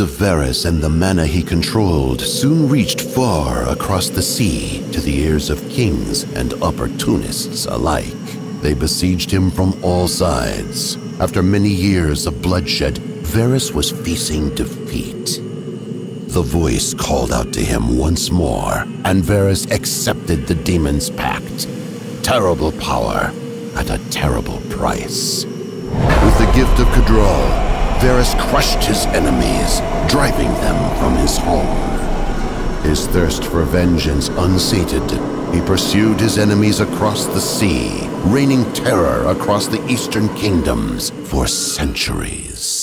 of Varus and the mana he controlled soon reached far across the sea to the ears of kings and opportunists alike. They besieged him from all sides. After many years of bloodshed, Varus was facing defeat. The voice called out to him once more, and Varus accepted the demon's pact. Terrible power at a terrible price. With the gift of Cadral, Varus crushed his enemies, driving them from his home. His thirst for vengeance unsated, he pursued his enemies across the sea, raining terror across the eastern kingdoms for centuries.